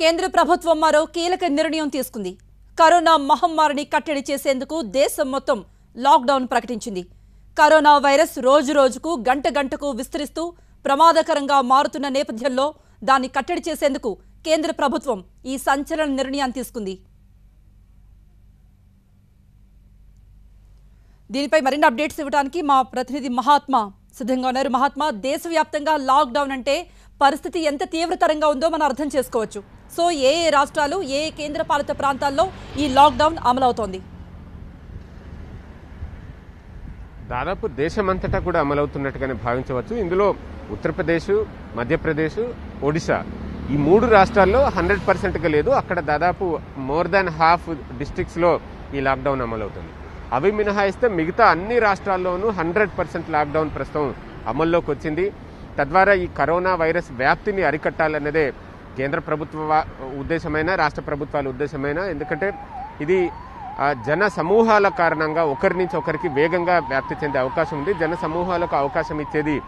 కేంద్ర ప్రభుత్వం మరో కీలక నిర్ణయం తీసుకుంది. కరోనా మహమ్మారిని కట్టడి చేసేందుకు దేశం మొత్తం లాక్డౌన్ ప్రకటించింది. కరోనా వైరస్ రోజు రోజుకు గంట గంటకు విస్తరిస్తూ ప్రమాదకరంగా మారుతున్న నేపథ్యంలో దాన్ని కట్టడి చేసేందుకు కేంద్ర ప్రభుత్వం ఈ సంచలన నిర్ణయాన్ని తీసుకుంది. దీనిపై మరిన్ని అప్డేట్స్ ఇవ్వడానికి మా ప్రతినిధి మహాత్మా సిద్ధంగా ఉన్నారు. మహాత్మా దేశవ్యాప్తంగా లాక్డౌన్ అంటే పరిస్థితి ఎంత తీవ్రతరంగా ఉందో మనం అర్థం చేసుకోవచ్చు. సో ఏ ఏ రాష్ట్రాలు ఏ ఏ కేంద్ర పాలిత ప్రాంతాల్లో ఈ లాక్డౌన్ అమలవుతోంది? దాదాపు దేశమంతటా కూడా అమలవుతున్నట్టుగానే భావించవచ్చు. ఇందులో ఉత్తరప్రదేశ్ మధ్యప్రదేశ్ ఒడిశా ఈ మూడు రాష్ట్రాల్లో హండ్రెడ్ పర్సెంట్గా లేదు. అక్కడ దాదాపు మోర్ దాన్ హాఫ్ డిస్టిక్స్లో ఈ లాక్డౌన్ అమలవుతుంది. అవి మినహాయిస్తే మిగతా అన్ని రాష్ట్రాల్లోనూ హండ్రెడ్ పర్సెంట్ లాక్డౌన్ ప్రస్తుతం అమల్లోకి వచ్చింది. తద్వారా ఈ కరోనా వైరస్ వ్యాప్తిని అరికట్టాలన్నదే కేంద్ర ప్రభుత్వ వా- ఉద్దేశమైన రాష్ట్ర ప్రభుత్వాల ఉద్దేశమైన. ఎందుకంటే ఇది జన సమూహాల కారణంగా ఒకరి నుంచి ఒకరికి వేగంగా వ్యాప్తి చెందే అవకాశం ఉంది. జన సమూహాలకు అవకాశం ఇచ్చేది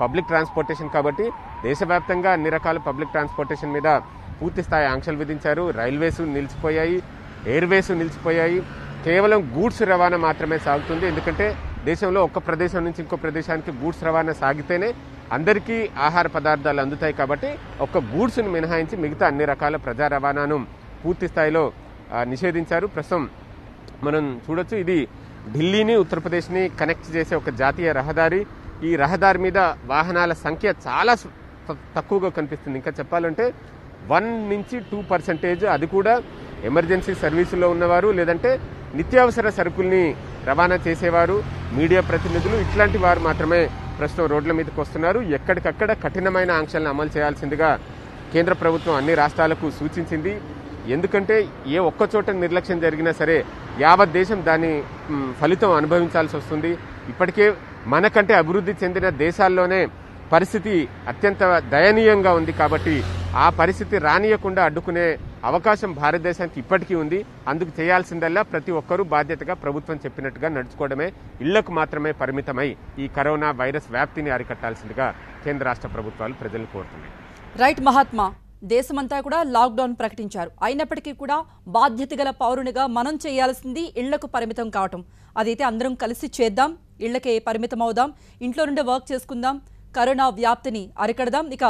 పబ్లిక్ ట్రాన్స్పోర్టేషన్ కాబట్టి దేశవ్యాప్తంగా అన్ని రకాల పబ్లిక్ ట్రాన్స్పోర్టేషన్ మీద పూర్తి స్థాయి ఆంక్షలు విధించారు. రైల్వేస్ నిలిచిపోయాయి ఎయిర్వేస్ నిలిచిపోయాయి. కేవలం గూడ్స్ రవాణా మాత్రమే సాగుతుంది. ఎందుకంటే దేశంలో ఒక ప్రదేశం నుంచి ఇంకో ప్రదేశానికి గూడ్స్ రవాణా సాగితేనే అందరికీ ఆహార పదార్థాలు అందుతాయి కాబట్టి ఒక్క గూడ్స్ను మినహాయించి మిగతా అన్ని రకాల ప్రజా రవాణాను పూర్తి స్థాయిలో నిషేధించారు. ప్రస్తుతం మనం చూడొచ్చు ఇది ఢిల్లీని ఉత్తరప్రదేశ్ని కనెక్ట్ చేసే ఒక జాతీయ రహదారి. ఈ రహదారి మీద వాహనాల సంఖ్య చాలా తక్కువగా కనిపిస్తుంది. ఇంకా చెప్పాలంటే వన్ నుంచి టూ పర్సెంటేజ్ అది కూడా ఎమర్జెన్సీ సర్వీసులో ఉన్నవారు లేదంటే నిత్యావసర సరుకుల్ని రవాణా చేసేవారు మీడియా ప్రతినిధులు ఇట్లాంటి వారు మాత్రమే ప్రస్తుతం రోడ్ల మీదకి వస్తున్నారు. ఎక్కడికక్కడ కఠినమైన ఆంక్షలను అమలు చేయాల్సిందిగా కేంద్ర ప్రభుత్వం అన్ని రాష్ట్రాలకు సూచించింది. ఎందుకంటే ఏ ఒక్క చోట నిర్లక్ష్యం జరిగినా సరే యావత్ దేశం దాని ఫలితం అనుభవించాల్సి వస్తుంది. ఇప్పటికే మనకంటే అభివృద్ధి చెందిన దేశాల్లోనే పరిస్థితి అత్యంత దయనీయంగా ఉంది కాబట్టి ఆ పరిస్థితి రానియకుండా అడ్డుకునే అవకాశం భారతదేశానికి ఇప్పటికీ ఉంది. అందుకు చేయాల్సిందల్లా ప్రతి ఒక్కరూ బాధ్యతగా ప్రభుత్వం చెప్పినట్టుగా నడుచుకోవడమే ఇళ్ళకు మాత్రమే పరిమితమై ఈ కరోనా వైరస్ వ్యాప్తిని అరికట్టాల్సిందిగా కేంద్ర రాష్ట్ర ప్రభుత్వాలు ప్రజలు కోరుతున్నాయి. రైట్ మహాత్మా దేశమంతా కూడా లాక్డౌన్ ప్రకటించారు. అయినప్పటికీ కూడా బాధ్యత గల పౌరునిగా మనం చేయాల్సింది ఇళ్ళకు పరిమితం కావటం. అదైతే అందరం కలిసి చేద్దాం ఇళ్ళకే పరిమితం అవుదాం ఇంట్లో నుండి వర్క్ చేసుకుందాం కరోనా వ్యాప్తిని అరికడదాం. ఇక